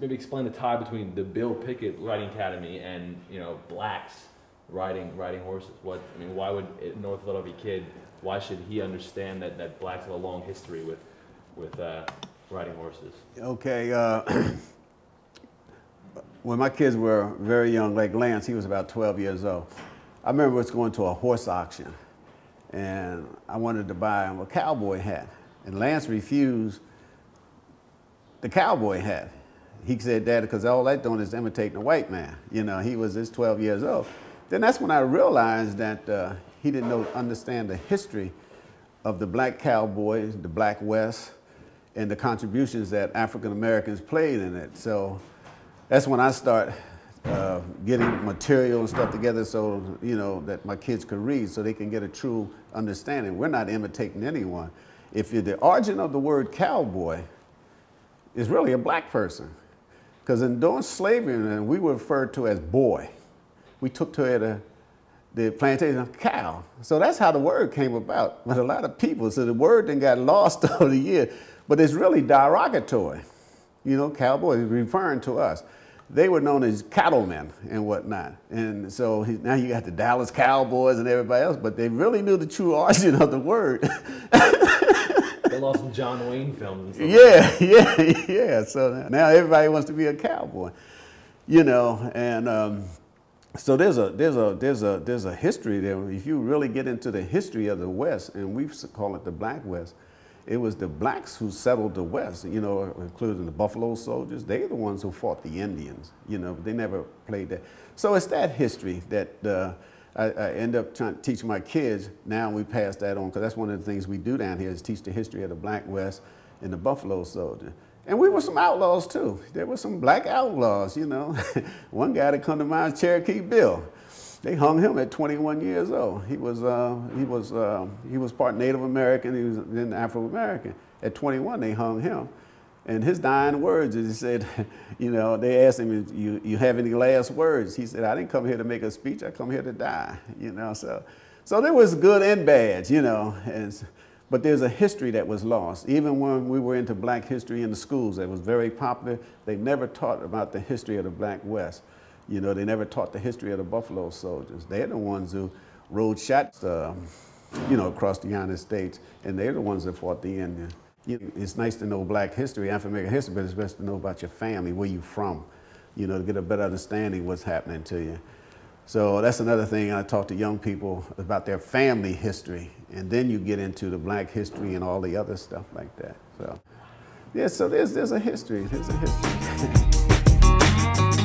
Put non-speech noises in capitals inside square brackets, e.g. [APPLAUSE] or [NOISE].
maybe explain the tie between the Bill Pickett Riding Academy and you know blacks riding riding horses. What I mean, why would a North Philadelphia kid? Why should he understand that that blacks have a long history with with uh, riding horses? Okay. Uh, [CLEARS THROAT] when my kids were very young, like Lance, he was about 12 years old. I remember us going to a horse auction, and I wanted to buy him a cowboy hat, and Lance refused the cowboy hat. He said, Dad, because all that doing is imitating a white man. You know, he was just 12 years old. Then that's when I realized that uh, he didn't know, understand the history of the black cowboys, the black west, and the contributions that African Americans played in it. So that's when I start uh, getting material and stuff together so, you know, that my kids could read so they can get a true understanding. We're not imitating anyone. If you're the origin of the word cowboy is really a black person. Because in during slavery, we were referred to as boy. We took to it a, the plantation of cow. So that's how the word came about. But a lot of people, so the word then got lost [LAUGHS] over the years. But it's really derogatory. You know, cowboy is referring to us. They were known as cattlemen and whatnot. And so he, now you got the Dallas Cowboys and everybody else, but they really knew the true origin of the word. [LAUGHS] lost some John Wayne films. yeah, [LAUGHS] yeah, yeah. So now everybody wants to be a cowboy, you know. And um, so there's a there's a there's a there's a history there. If you really get into the history of the West, and we call it the Black West, it was the blacks who settled the West. You know, including the Buffalo Soldiers. They're the ones who fought the Indians. You know, they never played that. So it's that history that. Uh, I, I, end up trying to teach my kids. Now we pass that on because that's one of the things we do down here is teach the history of the Black West and the Buffalo Soldier. And we were some outlaws too. There were some black outlaws, you know. [LAUGHS] one guy that come to mind Cherokee Bill. They hung him at 21 years old. He was, uh, he was, uh, he was part Native American, he was then Afro American. At 21, they hung him. And his dying words is he said, [LAUGHS] you know, they asked him, you, you have any last words? He said, I didn't come here to make a speech, I come here to die, you know. So, so there was good and bad, you know. And, but there's a history that was lost. Even when we were into black history in the schools, that was very popular, they never taught about the history of the Black West. You know, they never taught the history of the Buffalo Soldiers. They're the ones who rode shots, uh, you know, across the United States, and they're the ones that fought the Indians it's nice to know black history, African American history, but it's best to know about your family, where you're from, you know, to get a better understanding of what's happening to you. So that's another thing I talk to young people about their family history, and then you get into the black history and all the other stuff like that. So, yeah, so there's, there's a history, there's a history. [LAUGHS]